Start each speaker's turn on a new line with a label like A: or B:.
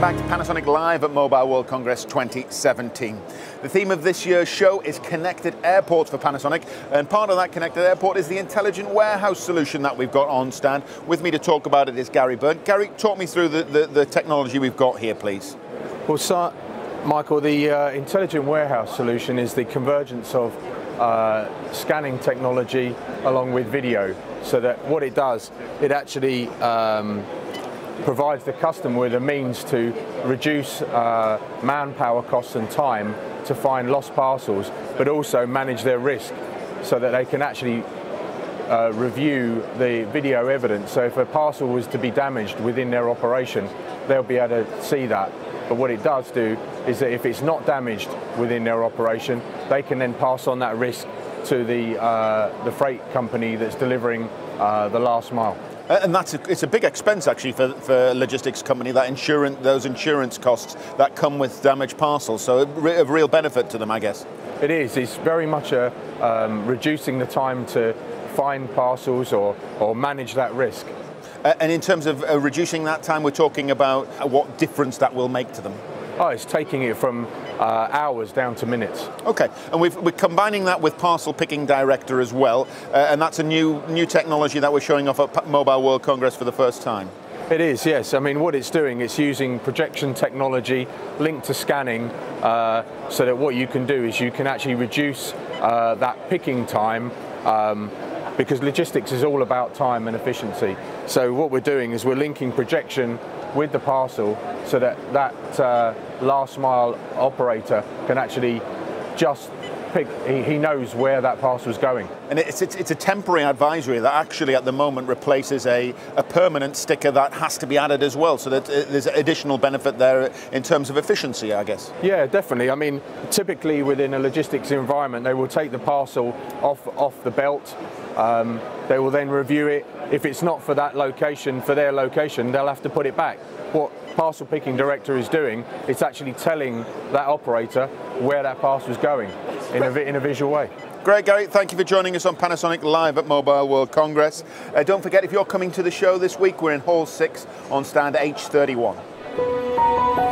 A: back to Panasonic Live at Mobile World Congress 2017. The theme of this year's show is Connected Airports for Panasonic, and part of that Connected Airport is the intelligent warehouse solution that we've got on stand. With me to talk about it is Gary Byrne. Gary, talk me through the, the, the technology we've got here, please.
B: Well, so, Michael, the uh, intelligent warehouse solution is the convergence of uh, scanning technology along with video. So that what it does, it actually um, provides the customer with a means to reduce uh, manpower costs and time to find lost parcels, but also manage their risk so that they can actually uh, review the video evidence. So if a parcel was to be damaged within their operation, they'll be able to see that. But what it does do is that if it's not damaged within their operation, they can then pass on that risk to the, uh, the freight company that's delivering uh, the last mile.
A: Uh, and that's a, it's a big expense actually for, for a logistics company, that insurance, those insurance costs that come with damaged parcels. So a, real benefit to them, I guess.
B: It is. It's very much a, um, reducing the time to find parcels or, or manage that risk.
A: Uh, and in terms of uh, reducing that time, we're talking about what difference that will make to them.
B: Oh, it's taking it from uh, hours down to minutes.
A: Okay, and we are combining that with Parcel Picking Director as well, uh, and that's a new new technology that we're showing off at Mobile World Congress for the first time.
B: It is, yes. I mean, what it's doing, it's using projection technology linked to scanning uh, so that what you can do is you can actually reduce uh, that picking time um, because logistics is all about time and efficiency. So what we're doing is we're linking projection with the parcel so that that uh, last mile operator can actually just pick, he, he knows where that parcel is going.
A: And it's, it's, it's, a temporary advisory that actually at the moment replaces a, a permanent sticker that has to be added as well, so that uh, there's additional benefit there in terms of efficiency, I guess.
B: Yeah, definitely. I mean, typically within a logistics environment, they will take the parcel off, off the belt, um, they will then review it. If it's not for that location, for their location, they'll have to put it back. What parcel picking director is doing, it's actually telling that operator where that parcel is going in a, in a visual way.
A: Great, Gary. Thank you for joining us on Panasonic Live at Mobile World Congress. Uh, don't forget, if you're coming to the show this week, we're in Hall 6 on stand H31.